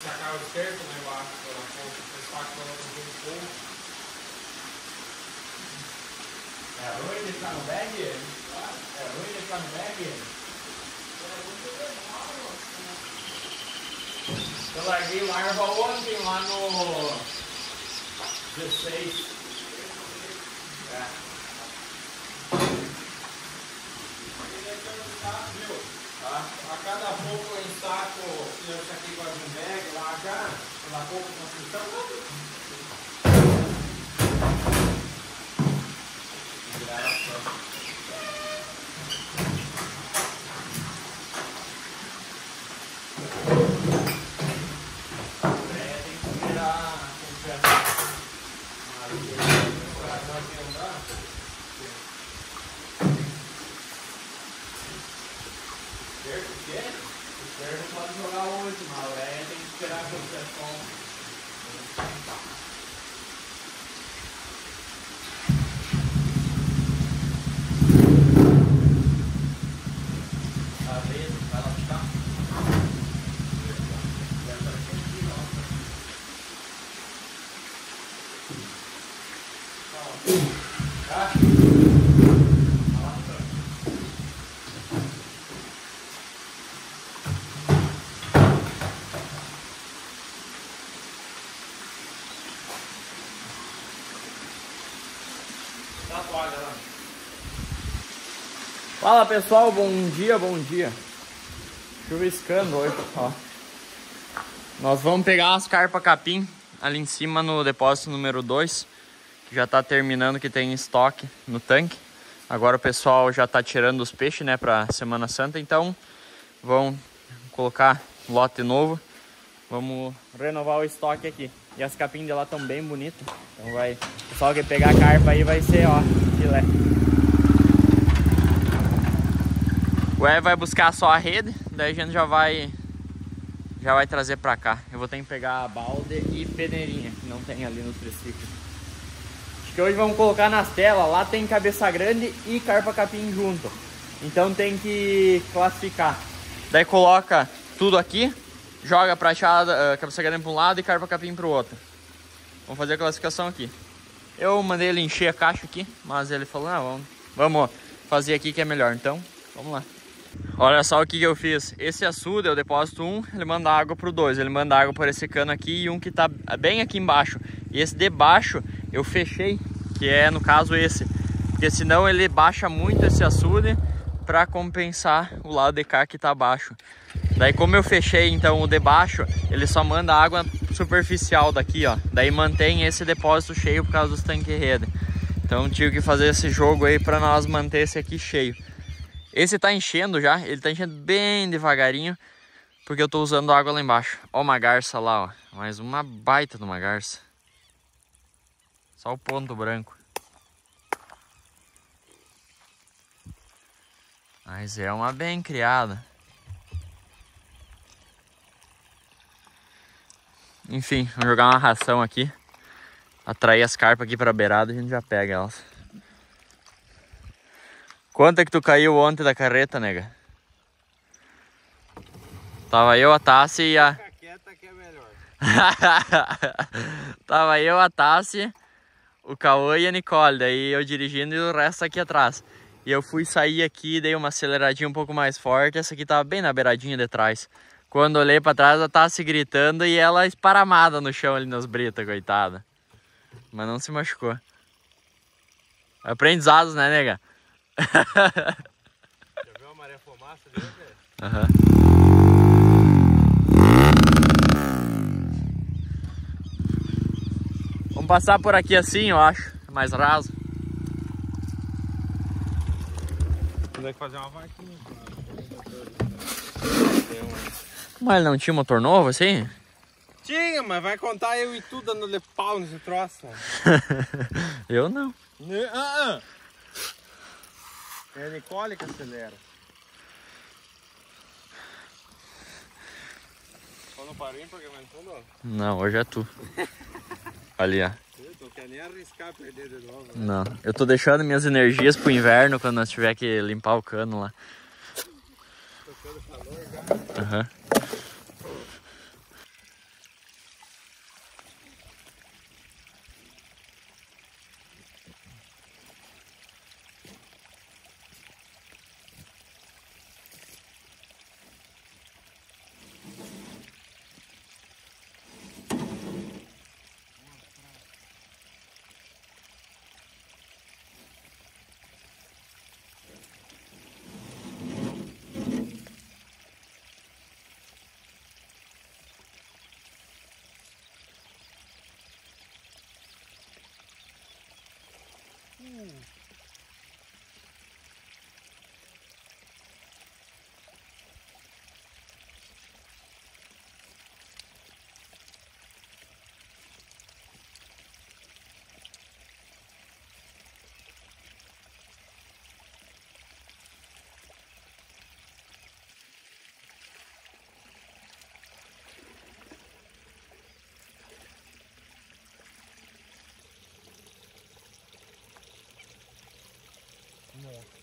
Sacar o cerco lá embaixo, pela ponta, o saco ela com um pouco. É ruim de ficar no bag? É ruim de ficar no bag? Eu larguei o arva ontem lá no 16. É. A cada pouco eu ensaco esse aqui com a bag lá já, cada pouco na função. É, tem que virar a confiança. Certo, o quê? O certo pode jogar hoje, mas a ureia tem que esperar a confiança. Tá vendo? Vai lá ficar. Fala pessoal, bom dia, bom dia. Chuviscando hoje, ó. Nós vamos pegar as carpas capim ali em cima no depósito número 2, que já tá terminando, que tem estoque no tanque. Agora o pessoal já tá tirando os peixes, né, pra Semana Santa, então vão colocar lote novo. Vamos renovar o estoque aqui. E as capim de lá estão bem bonitas. Então vai, o pessoal que pegar a carpa aí vai ser, ó, filé. O Ev vai buscar só a rede, daí a gente já vai já vai trazer pra cá. Eu vou ter que pegar a balde e peneirinha, que não tem ali no triciclo. Acho que hoje vamos colocar nas telas, lá tem cabeça grande e carpa capim junto. Então tem que classificar. Daí coloca tudo aqui, joga prateada, eh, cabeça grande para um lado e carpa capim pro outro. Vamos fazer a classificação aqui. Eu mandei ele encher a caixa aqui, mas ele falou, não, vamos, vamos fazer aqui que é melhor. Então, vamos lá. Olha só o que, que eu fiz. Esse açude, eu deposito um, ele manda água pro dois. Ele manda água por esse cano aqui e um que tá bem aqui embaixo. E esse de baixo eu fechei, que é no caso esse. Porque senão ele baixa muito esse açude para compensar o lado de cá que tá abaixo. Daí como eu fechei então o de baixo, ele só manda água superficial daqui, ó. Daí mantém esse depósito cheio por causa dos tanques rede. Então tive que fazer esse jogo aí para nós manter esse aqui cheio. Esse tá enchendo já, ele tá enchendo bem devagarinho, porque eu tô usando água lá embaixo. Ó uma garça lá, ó. Mais uma baita de uma garça. Só o ponto branco. Mas é uma bem criada. Enfim, vamos jogar uma ração aqui. Atrair as carpas aqui pra beirada e a gente já pega elas. Quanto é que tu caiu ontem da carreta, nega? Tava eu, a Tassi e a... Fica quieta que é melhor. Tava eu, a Tassi, o Cauã e a Nicole. Daí eu dirigindo e o resto aqui atrás. E eu fui sair aqui, dei uma aceleradinha um pouco mais forte. Essa aqui tava bem na beiradinha de trás. Quando olhei pra trás, ela tava se gritando e ela esparamada no chão ali nas britas, coitada. Mas não se machucou. Aprendizados, né, nega? Já viu a maré fumaça dele, velho? Aham. Vamos passar por aqui assim, eu acho. É mais raso. Tem que fazer uma vaquinha. Mas não tinha motor novo assim? Tinha, mas vai contar eu e tu dando pau nesse troço. eu não. Né? Ah, ah. É a Nicole que acelera. Só não parei porque aumentou não. Não, hoje é tu. Ali, ó. Eu não quero nem arriscar perder de novo. né? Não. Eu tô deixando minhas energias pro inverno quando nós tiver que limpar o cano lá. Tocando calor já. Aham.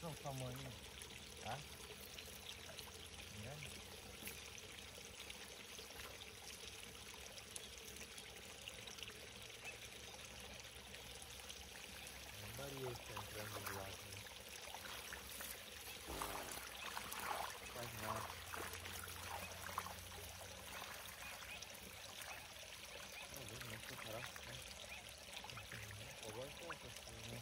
É o tamanho. Tá? Maria está entrando do lado. Né? Faz nada. Não, vem, não sei parar. Agora tá assim, né?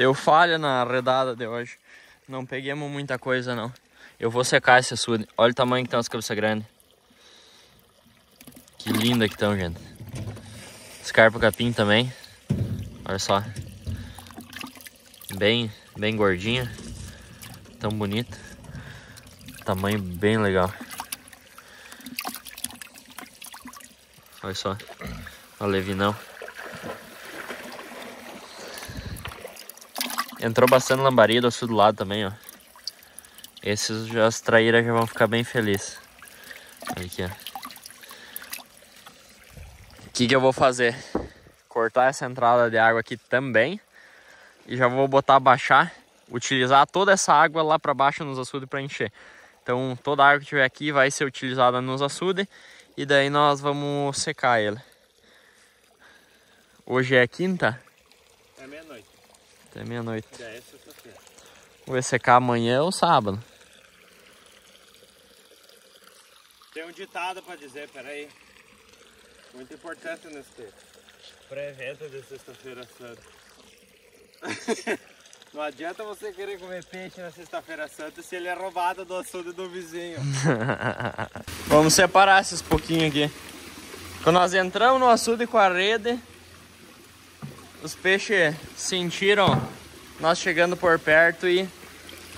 Deu falha na redada de hoje. Não peguemos muita coisa não. Eu vou secar esse açude. Olha o tamanho que estão as cabeças grandes. Que linda que estão, gente. Escarpa capim também. Olha só. Bem, bem gordinha. Tão bonita. Tamanho bem legal. Olha só. Olha o levinão. Entrou bastante lambari do sul do lado também, ó. Esses já, as traíras já vão ficar bem felizes. Olha aqui, ó. O que, que eu vou fazer? Cortar essa entrada de água aqui também. E já vou botar baixar. Utilizar toda essa água lá para baixo nos açudes para encher. Então toda a água que tiver aqui vai ser utilizada nos açudes. E daí nós vamos secar ele. Hoje é quinta. É meia-noite. Até meia-noite. É. Vou secar amanhã ou sábado. Tem um ditado pra dizer, peraí. Muito importante nesse. Pré-venda de sexta-feira santa. Não adianta você querer comer peixe na sexta-feira santa se ele é roubado do açude do vizinho. Vamos separar esses pouquinhos aqui. Quando nós entramos no açude com a rede, os peixes sentiram nós chegando por perto e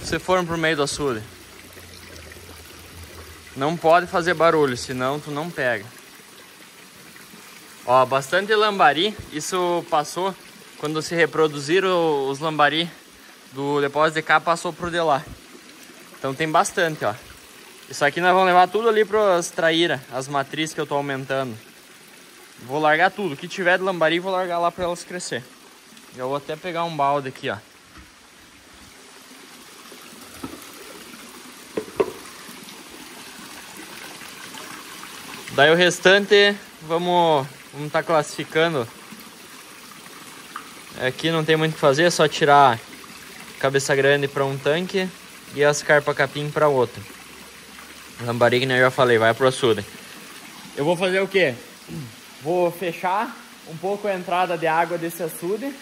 se foram pro meio do açude. Não pode fazer barulho, senão tu não pega. Ó, bastante lambari. Isso passou quando se reproduziram os lambari do depósito de cá, passou pro de lá. Então tem bastante, ó. Isso aqui nós vamos levar tudo ali pras traíras, as matrizes que eu tô aumentando. Vou largar tudo. O que tiver de lambari, vou largar lá para elas crescer. Eu vou até pegar um balde aqui, ó. Daí o restante, vamos vamos tá classificando. Aqui não tem muito o que fazer, é só tirar cabeça grande para um tanque e as carpa capim para outro. Lambari, que eu já falei, vai pro açude. Eu vou fazer o que? Vou fechar um pouco a entrada de água desse açude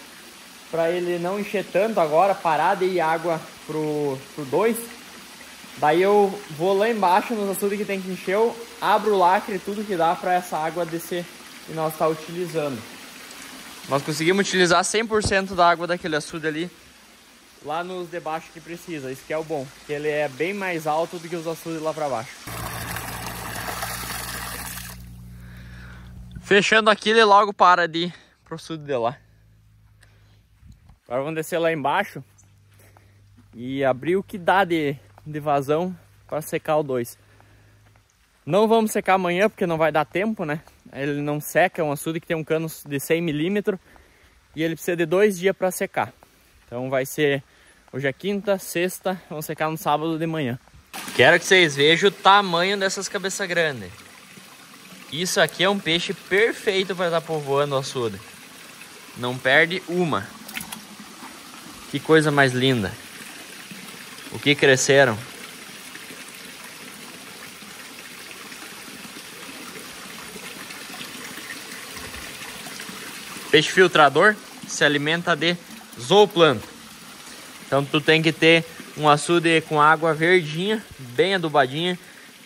para ele não encher tanto agora, parar de ir água pro 2. Daí eu vou lá embaixo nos açudes que tem que encher, eu abro o lacre tudo que dá para essa água descer e nós estar tá utilizando. Nós conseguimos utilizar 100% da água daquele açude ali lá nos de baixo que precisa. Isso que é o bom, que ele é bem mais alto do que os açudes lá para baixo. Fechando aqui, ele logo para de ir pro sul de lá. Agora vamos descer lá embaixo e abrir o que dá de, de vazão para secar o 2. Não vamos secar amanhã porque não vai dar tempo, né? Ele não seca, é um açude que tem um cano de 100 milímetros e ele precisa de dois dias para secar. Então vai ser hoje é quinta, sexta, vamos secar no sábado de manhã. Quero que vocês vejam o tamanho dessas cabeças grandes. Isso aqui é um peixe perfeito para estar povoando o açude. Não perde uma. Que coisa mais linda. O que cresceram. Peixe filtrador se alimenta de zooplâncton. Então tu tem que ter um açude com água verdinha, bem adubadinha,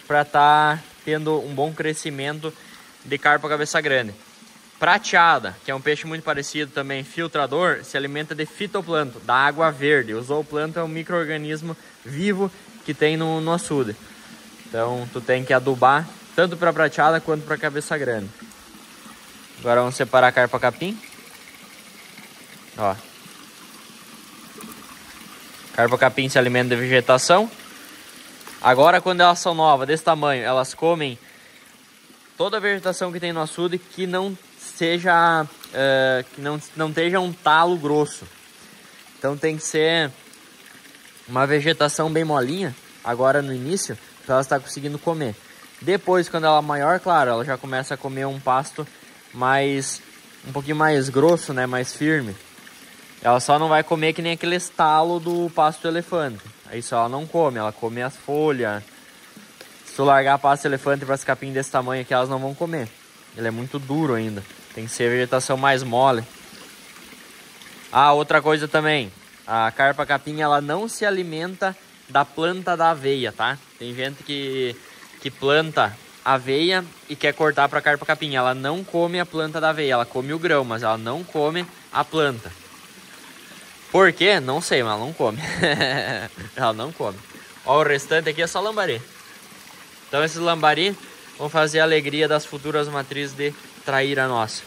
para estar tá tendo um bom crescimento de carpa cabeça grande. prateada, que é um peixe muito parecido também, filtrador, se alimenta de fitoplâncton, da água verde. O zooplâncton é um microorganismo vivo que tem no, no açude. Então tu tem que adubar tanto para prateada quanto para cabeça grande. Agora vamos separar a carpa capim. Ó. Carpa capim se alimenta de vegetação. Agora quando elas são novas, desse tamanho, elas comem toda a vegetação que tem no açude que não seja uh, que não, não esteja um talo grosso. Então tem que ser uma vegetação bem molinha, agora no início, para ela estar conseguindo comer. Depois, quando ela é maior, claro, ela já começa a comer um pasto mais um pouquinho mais grosso, né, mais firme. Ela só não vai comer que nem aquele estalo do pasto elefante. Aí só ela não come, ela come as folhas. Se tu largar pasto elefante para as capim desse tamanho aqui, elas não vão comer. Ele é muito duro ainda. Tem que ser vegetação mais mole. Ah, outra coisa também. A carpa capim, ela não se alimenta da planta da aveia, tá? Tem gente que, que planta aveia e quer cortar para carpa capim. Ela não come a planta da aveia, ela come o grão, mas ela não come a planta. Por quê? Não sei, mas ela não come. ela não come. Ó, o restante aqui é só lambari. Então esses lambari vão fazer a alegria das futuras matrizes de traíra nossa.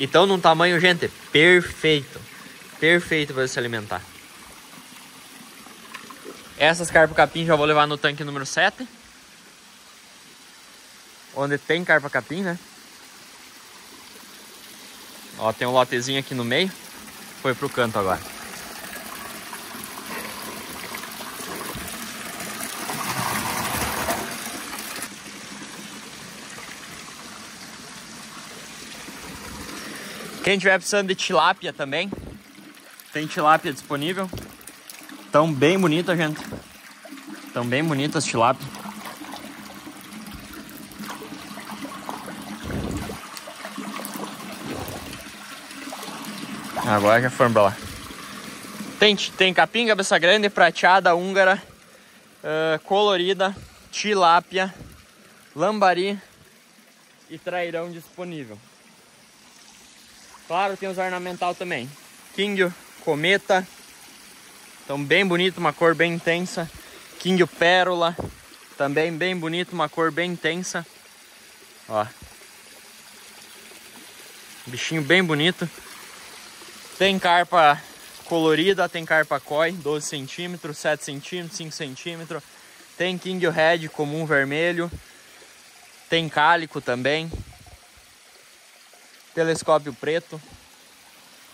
Então num tamanho, gente, perfeito. Perfeito para se alimentar. Essas carpa capim já vou levar no tanque número 7. Onde tem carpa capim, né? Ó, tem um lotezinho aqui no meio. Foi pro canto agora. Quem tiver precisando de tilápia também, tem tilápia disponível. Tão bem bonita, gente. Tão bem bonitas tilápia. Agora já foram pra lá. Tem, tem capim, cabeça grande, prateada, húngara, uh, colorida, tilápia, lambari e trairão disponível. Claro, tem os ornamental também. King, cometa. Então bem bonito, uma cor bem intensa. King pérola. Também bem bonito, uma cor bem intensa. Ó. Bichinho bem bonito. Tem carpa colorida, tem carpa koi, 12 centímetros, 7 centímetros, 5 centímetros. Tem King Red comum vermelho. Tem cálico também telescópio preto.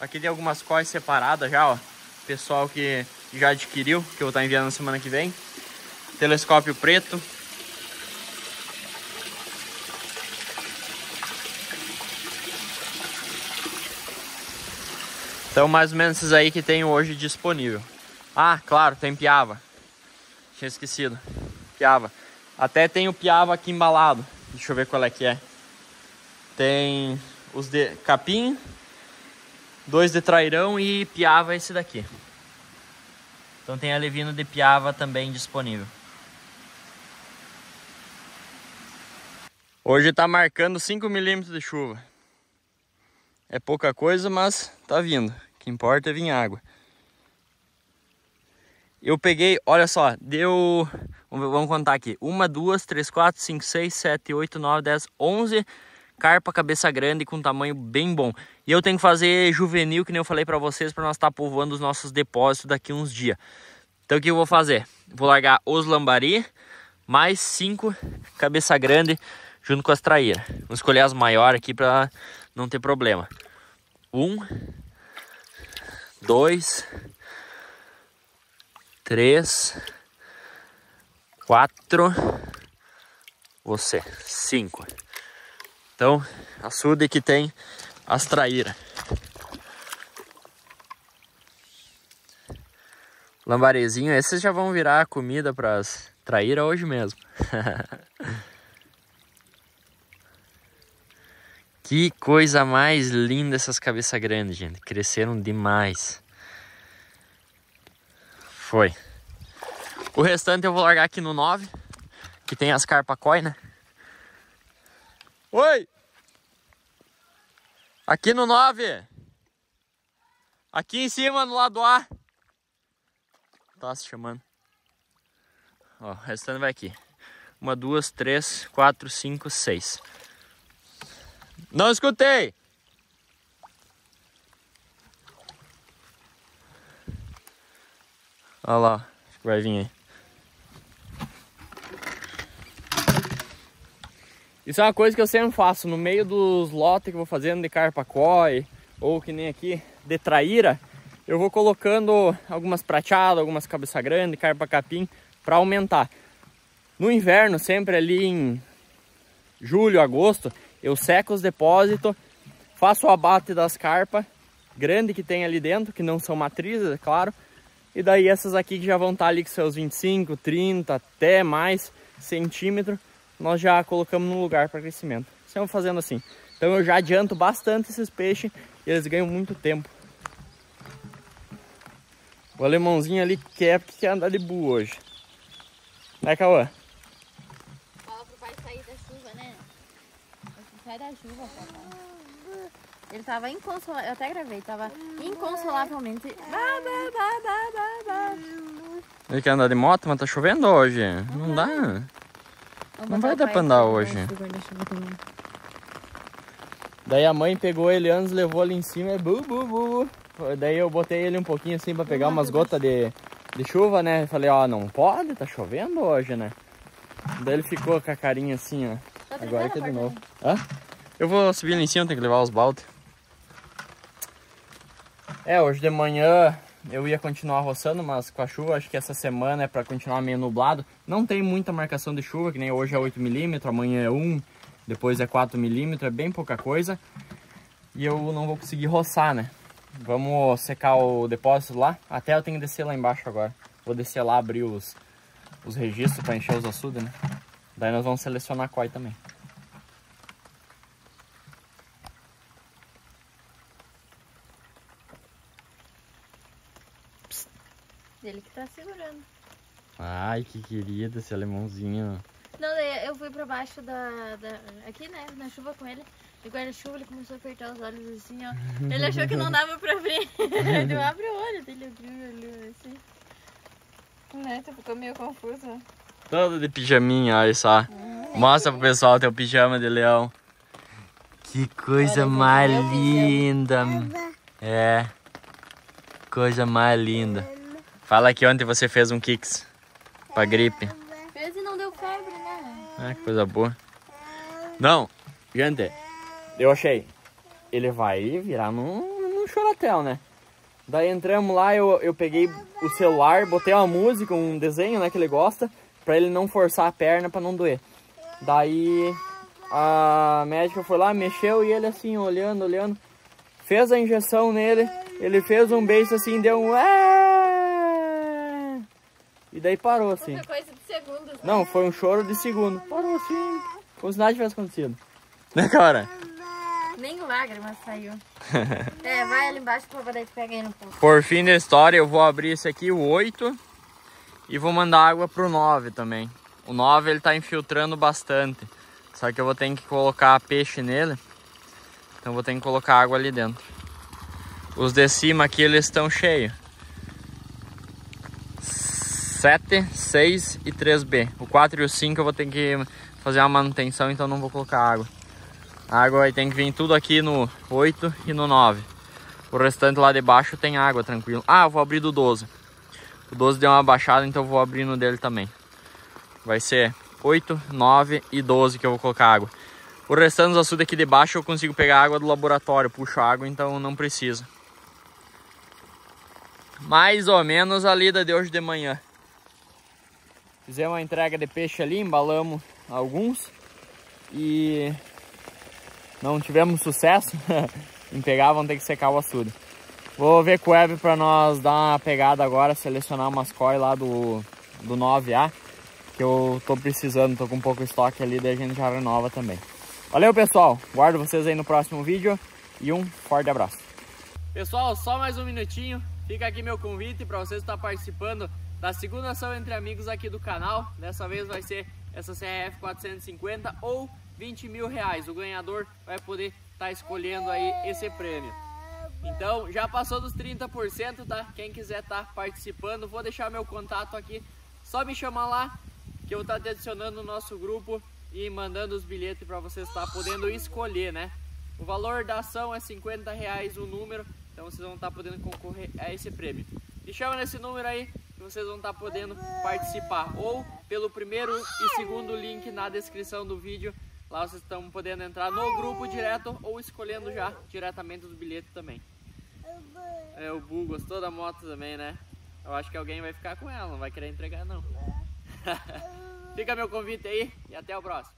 Aqui tem algumas cores separadas já, ó. Pessoal que já adquiriu, que eu vou estar enviando na semana que vem. Telescópio preto. Então, mais ou menos esses aí que tem hoje disponível. Ah, claro, tem piava. Tinha esquecido. Piava. Até tem o piava aqui embalado. Deixa eu ver qual é que é. Tem os de capim, dois de trairão e piava esse daqui. Então tem alevino de piava também disponível. Hoje está marcando 5 milímetros de chuva. É pouca coisa, mas tá vindo. O que importa é vir água. Eu peguei, olha só, deu, vamos contar aqui, uma, duas, três, quatro, cinco, seis, sete, oito, nove, dez, onze carpa cabeça grande com tamanho bem bom. E eu tenho que fazer juvenil, que nem eu falei para vocês, para nós estar tá povoando os nossos depósitos daqui uns dias. Então o que eu vou fazer? Vou largar os lambari, mais cinco cabeça grande junto com as traíras. Vou escolher as maiores aqui para não ter problema. Um, dois, três, quatro, você, cinco. Então, açude que tem as traíras. Lambarezinho, esses já vão virar comida para as traíras hoje mesmo. que coisa mais linda essas cabeças grandes, gente. Cresceram demais. Foi. O restante eu vou largar aqui no 9, que tem as carpacói, né? Oi! Aqui no 9. Aqui em cima, no lado A. Tá se chamando. Ó, o restante vai aqui. Uma, duas, três, quatro, cinco, seis. Não escutei! Olha lá, acho que vai vir aí. Isso é uma coisa que eu sempre faço, no meio dos lotes que vou fazendo de carpacói, ou que nem aqui, de traíra, eu vou colocando algumas prateadas, algumas cabeça grande, carpa capim, para aumentar. No inverno, sempre ali em julho, agosto, eu seco os depósitos, faço o abate das carpas grande que tem ali dentro, que não são matrizes, é claro, e daí essas aqui que já vão estar ali com seus 25, 30, até mais centímetros, nós já colocamos no lugar para crescimento. Estamos fazendo assim. Então eu já adianto bastante esses peixes e eles ganham muito tempo. O alemãozinho ali quer porque quer andar de boa hoje. Vai, Cauã. Fala pro pai sair da chuva, né? Sai da chuva, papai. Ele tava inconsolavelmente, eu até gravei, tava inconsolavelmente. Bah, bah, bah, bah, bah, bah. Ele quer andar de moto, mas tá chovendo hoje. Não dá. Vamos Não vai dar pra andar hoje. Daí a mãe pegou ele antes, levou ali em cima e bu, bu, bu. Daí eu botei ele um pouquinho assim pra pegar umas gotas de, de chuva, né? Falei, ó, não pode, tá chovendo hoje, né? Daí ele ficou com a carinha assim, ó. Tá Agora que é de a novo. Hã? Eu vou subir ali em cima, tem que levar os baldes. É, hoje de manhã eu ia continuar roçando, mas com a chuva, acho que essa semana é pra continuar meio nublado. Não tem muita marcação de chuva, que nem hoje é 8mm, amanhã é 1, depois é 4mm, é bem pouca coisa. E eu não vou conseguir roçar, né? Vamos secar o depósito lá. Até eu tenho que descer lá embaixo agora. Vou descer lá, abrir os, os registros pra encher os açudes, né? Daí nós vamos selecionar coi também. Tá segurando. Ai, que querido esse alemãozinho. Não, eu fui pra baixo da, da. Aqui, né? Na chuva com ele. De guarda-chuva, ele começou a apertar os olhos assim, ó. Ele achou que não dava pra abrir. Ele abre o olho, ele abriu e olhou assim. Né? Tu ficou meio confuso. Todo de pijaminha, olha só. Mostra pro pessoal teu pijama de leão. Que coisa Olha, mais linda. É. Coisa mais linda. Fala que ontem você fez um kicks pra gripe. Fez e não deu febre, né? Ah, que coisa boa. Não, gente, eu achei. Ele vai virar num, num chorotel, né? Daí entramos lá, eu, eu peguei o celular, botei uma música, um desenho, né, que ele gosta, pra ele não forçar a perna pra não doer. Daí a médica foi lá, mexeu e ele assim, olhando, olhando, fez a injeção nele, ele fez um beijo assim, deu um. E daí parou assim. Outra coisa de segundos. né? Não, foi um choro de segundo. Parou assim, como se nada tivesse acontecido. Né, cara? Nem lágrima saiu. é, vai ali embaixo pra poder pegar aí no pouco. Por fim da história, eu vou abrir esse aqui, o 8, e vou mandar água pro 9 também. O 9 ele tá infiltrando bastante. Só que eu vou ter que colocar peixe nele. Então vou ter que colocar água ali dentro. Os de cima aqui eles estão cheios. 7, 6 e 3B. O 4 e o 5 eu vou ter que fazer uma manutenção, então não vou colocar água. A água vai ter que vir tudo aqui no 8 e no 9. O restante lá de baixo tem água, tranquilo. Ah, eu vou abrir do 12. O 12 deu uma baixada, então eu vou abrir no dele também. Vai ser 8, 9 e 12 que eu vou colocar água. O restante dos açudes aqui de baixo eu consigo pegar água do laboratório. Puxo água, então não precisa. Mais ou menos a lida de hoje de manhã. Fizemos uma entrega de peixe ali, embalamos alguns. E não tivemos sucesso em pegar, vamos ter que secar o açude. Vou ver com o Web para nós dar uma pegada agora, selecionar umas coi lá do, do 9A, que eu tô precisando, tô com pouco estoque ali, daí a gente já renova também. Valeu pessoal, guardo vocês aí no próximo vídeo e um forte abraço. Pessoal, só mais um minutinho, fica aqui meu convite para vocês estar participando da segunda ação entre amigos aqui do canal. Dessa vez vai ser essa CRF 450 ou 20 mil reais. O ganhador vai poder estar tá escolhendo aí esse prêmio. Então já passou dos 30%, tá? Quem quiser estar tá participando, vou deixar meu contato aqui. Só me chamar lá que eu vou estar tá adicionando no nosso grupo e mandando os bilhetes para você estar podendo escolher, né? O valor da ação é 50 reais o número, então vocês vão estar podendo concorrer a esse prêmio. Me chama nesse número aí vocês vão estar podendo participar ou pelo primeiro e segundo link na descrição do vídeo. Lá vocês estão podendo entrar no grupo direto ou escolhendo já diretamente os bilhetes também. É, o Bu gostou da moto também, né? Eu acho que alguém vai ficar com ela, não vai querer entregar não. Fica meu convite aí e até o próximo.